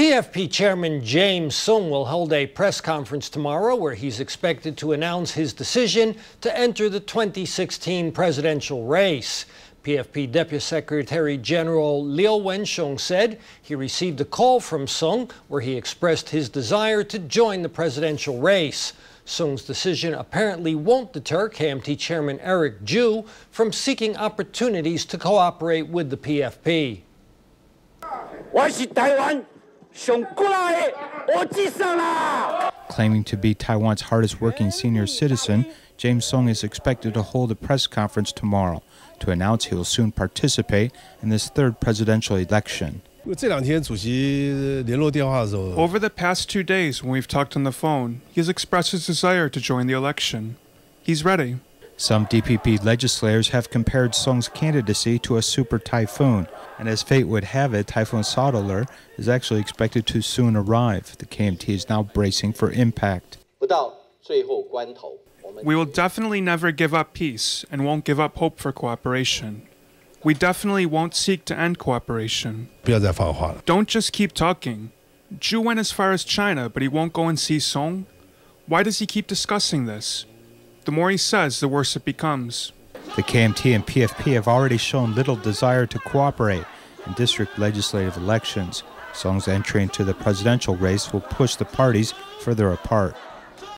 PFP Chairman James Soong will hold a press conference tomorrow where he's expected to announce his decision to enter the 2016 presidential race. PFP Deputy Secretary General Liu Wen-hsiung said he received a call from Soong where he expressed his desire to join the presidential race. Soong's decision apparently won't deter KMT Chairman Eric Chu from seeking opportunities to cooperate with the PFP. Claiming to be Taiwan's hardest working senior citizen, James Soong is expected to hold a press conference tomorrow to announce he will soon participate in this third presidential election. Over the past two days, when we've talked on the phone, he has expressed his desire to join the election. He's ready. Some DPP legislators have compared Soong's candidacy to a super typhoon, and as fate would have it, Typhoon Soudelor is actually expected to soon arrive. The KMT is now bracing for impact. We will definitely never give up peace and won't give up hope for cooperation. We definitely won't seek to end cooperation. Don't just keep talking. Chu went as far as China, but he won't go and see Soong. Why does he keep discussing this? The more he says, the worse it becomes. The KMT and PFP have already shown little desire to cooperate in district legislative elections. Soongs entry into the presidential race will push the parties further apart.